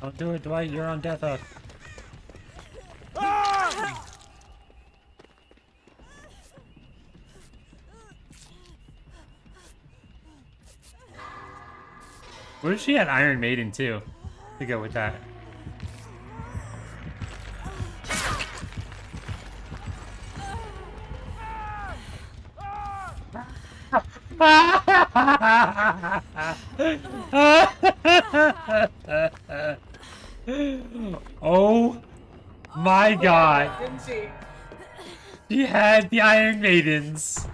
Don't do it, Dwight. You're on death hook. What if she had Iron Maiden too? To go with that. oh my oh, god. Didn't she? She had the Iron Maidens.